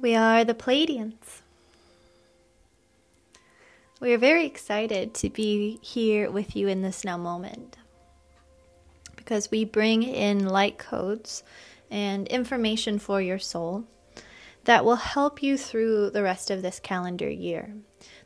We are the Pleiadians. We are very excited to be here with you in this now moment because we bring in light codes and information for your soul that will help you through the rest of this calendar year,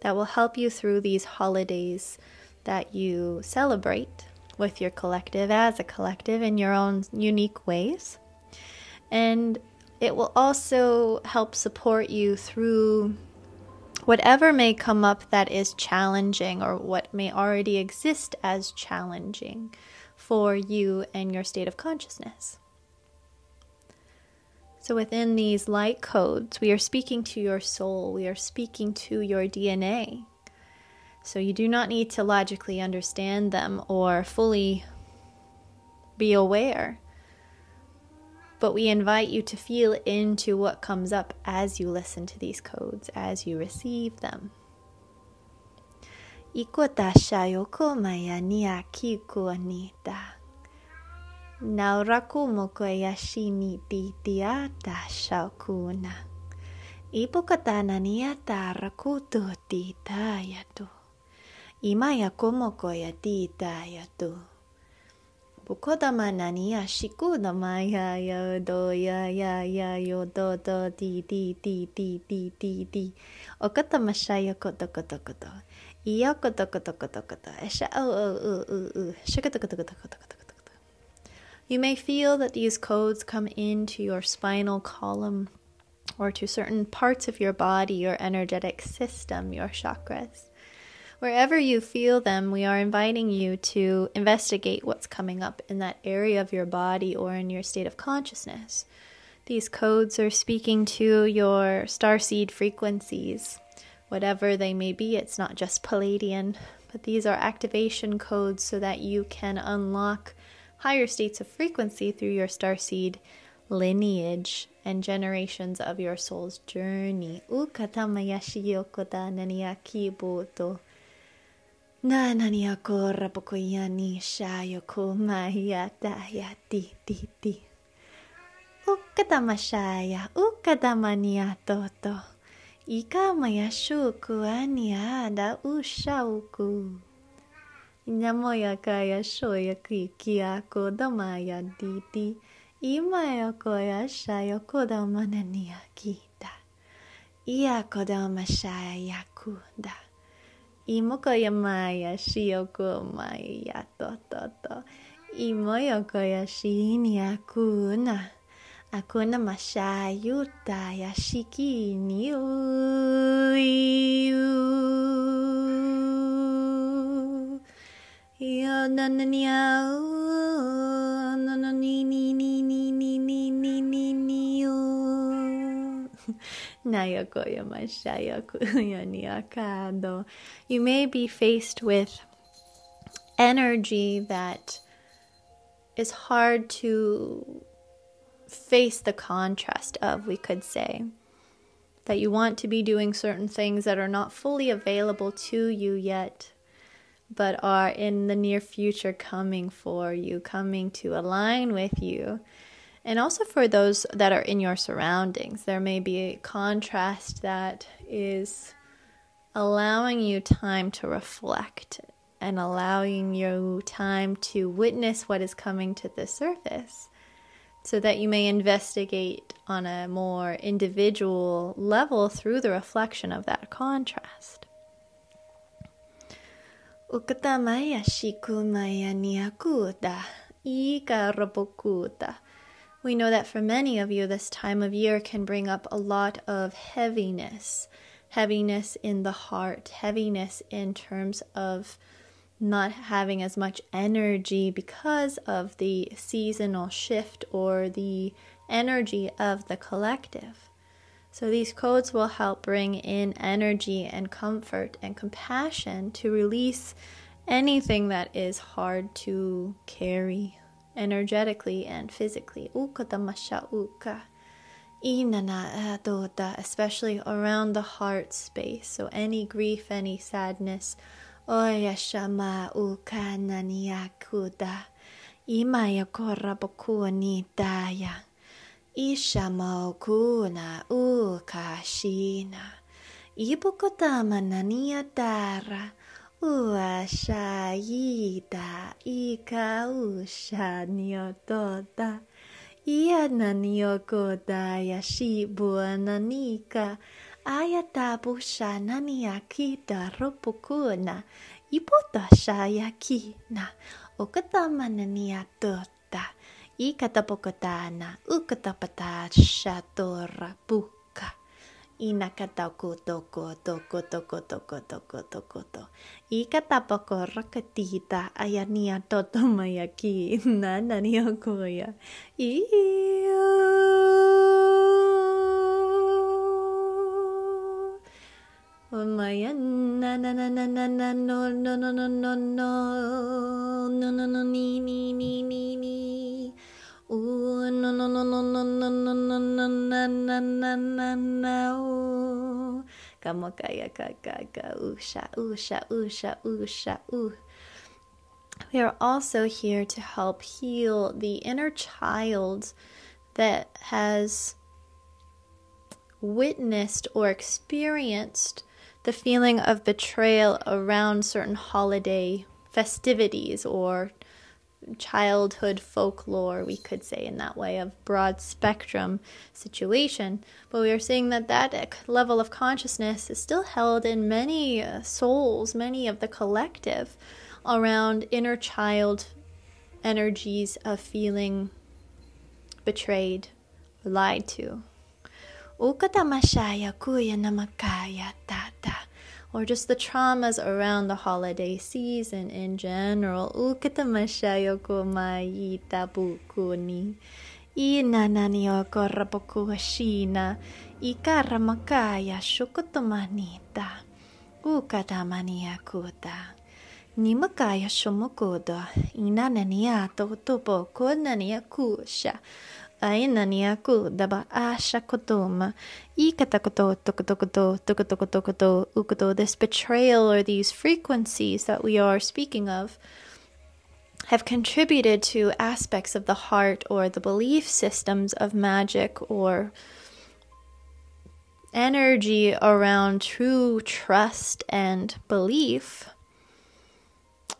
that will help you through these holidays that you celebrate with your collective as a collective in your own unique ways. And it will also help support you through whatever may come up that is challenging or what may already exist as challenging for you and your state of consciousness. So, within these light codes, we are speaking to your soul, we are speaking to your DNA. So, you do not need to logically understand them or fully be aware. But we invite you to feel into what comes up as you listen to these codes, as you receive them. Ikotasha maya ni akiku anita. Nauraku mokoyashini titiata shaukuna. Ipokatana niata rakutu titayatu. Imaya komokoya titayatu. Bukodama nania shikuda maya ya do ya ya ya yo do di di di di di di di. Okatama shaya koto koto koto. Iya koto koto koto koto. Esha o o o o o. Shikoto koto koto koto koto. You may feel that these codes come into your spinal column or to certain parts of your body, your energetic system, your chakras. Wherever you feel them, we are inviting you to investigate what's coming up in that area of your body or in your state of consciousness. These codes are speaking to your starseed frequencies, whatever they may be. It's not just Pleiadian, but these are activation codes so that you can unlock higher states of frequency through your starseed lineage and generations of your soul's journey. 何やこらぼこやにしゃよこまやだやててて。うかたましゃやうかたまにやとと。いかまやしゅうくあにゃだうしゃうく。なもやかやしょやくいきやこだまやてて。今よこやしゃよこだまなにやきた。いやこだましゃやくだ。Tototo. Imoya koya shini akuna. Akuna mashayuta yashikini uiu. Ya na na nia na na ni ni ni ni ni ni ni ni You may be faced with energy that is hard to face the contrast of, we could say. That you want to be doing certain things that are not fully available to you yet but are in the near future coming for you, coming to align with you. And also for those that are in your surroundings, there may be a contrast that is allowing you time to reflect and allowing you time to witness what is coming to the surface so that you may investigate on a more individual level through the reflection of that contrast. Ukatamaya shikumaya niakuda, ikarabokuda. We know that for many of you, this time of year can bring up a lot of heaviness, heaviness in the heart, heaviness in terms of not having as much energy because of the seasonal shift or the energy of the collective. So, these codes will help bring in energy and comfort and compassion to release anything that is hard to carry energetically and physically. uka. Uh, especially around the heart space. So, any grief, any sadness. Oyashama ukananiakuda. Imaya korabokuanitaya. Ishamo kuna ukashina. Ibukotama naniatara. Uasha ida ika usha nyotoda iana nyokoda yashibua nanika ayatabu shanani akida ropukuna ipotasha yakina okatamana niatoda ikatapokotana O katapata shatora buka Inakatako toko toko toko toko toko toko to. Ikatapako rakatita ayania toto mayaki. Nananiokoya. Iyo. Maya na na na na na na no no no no no no no no no ni ni ni ni ni Ooh, no no no no no no no no no na na na na na ka ka usha usha usha usha ooh. We are also here to help heal the inner child that has witnessed or experienced the feeling of betrayal around certain holiday festivities or childhood folklore, we could say in that way, of broad spectrum situation. But we are seeing that that level of consciousness is still held in many uh, souls, many of the collective, around inner child energies of feeling betrayed, lied to. Kuya namakaya tata or just the traumas around the holiday season in general. Ukitamashia yoku mai tabuku ni. Inanani o korrapoku hashina. Ikaramakaya shukutumanita. Ukatamania kuta. Nimakaya shomokodo. Inanani ato topo konani akusha kunania kusha. Ainaniaku daba asha kotoma. Ikatakoto tokotokoto tokotokotokoto ukoto. This betrayal or these frequencies that we are speaking of have contributed to aspects of the heart or the belief systems of magic or energy around true trust and belief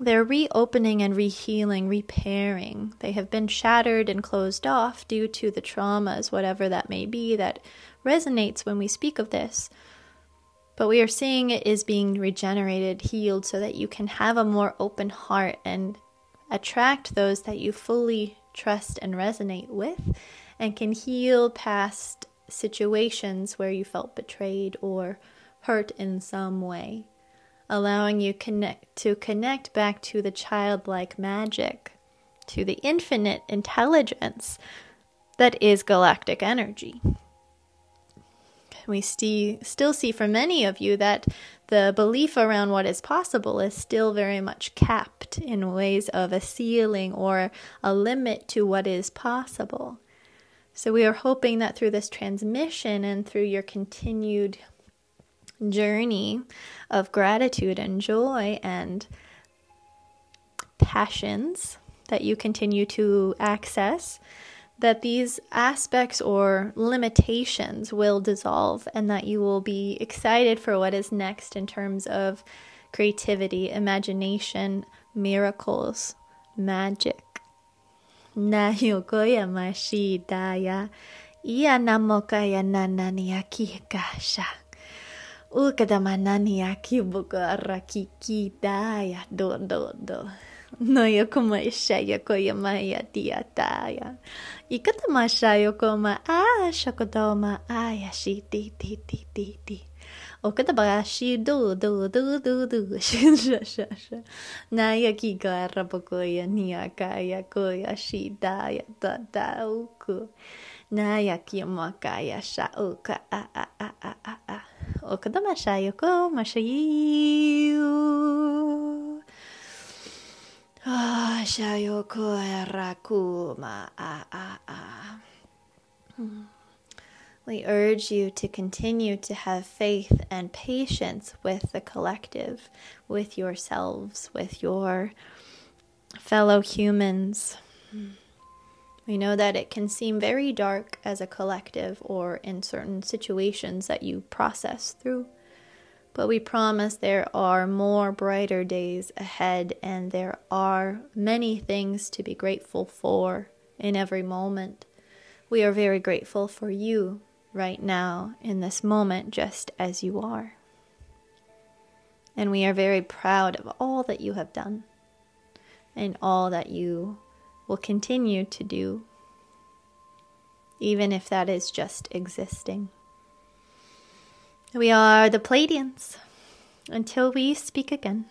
they're reopening and rehealing, repairing. They have been shattered and closed off due to the traumas, whatever that may be, that resonates when we speak of this. But we are seeing it is being regenerated, healed, so that you can have a more open heart and attract those that you fully trust and resonate with, and can heal past situations where you felt betrayed or hurt in some way allowing you connect to connect back to the childlike magic, to the infinite intelligence that is galactic energy. We see, still see for many of you that the belief around what is possible is still very much capped in ways of a ceiling or a limit to what is possible. So, we are hoping that through this transmission and through your continued journey of gratitude and joy and passions that you continue to access, that these aspects or limitations will dissolve and that you will be excited for what is next in terms of creativity, imagination, miracles, magic. Na. Ia namokaya Uh, ukada manani akibugo rakiki daia do do do no yokoma ishaya koyamaya diataya ikatama shayokoma a shakotoma ayashi ti ti ti ti ti. Okatabashi do do do do do shin sha sha sha na yaki garra pokoya niakaya shi daya da da uku Naya kiyamakaya sha uka a a a a a a. Okada mashayoko mashayu. Ah, shayoko rakuma ah ah ah. We urge you to continue to have faith and patience with the collective, with yourselves, with your fellow humans. We know that it can seem very dark as a collective or in certain situations that you process through. But we promise there are more brighter days ahead, and there are many things to be grateful for in every moment. We are very grateful for you right now in this moment, just as you are. And we are very proud of all that you have done and all that you will continue to do, even if that is just existing. We are the Pleiadians. Until we speak again.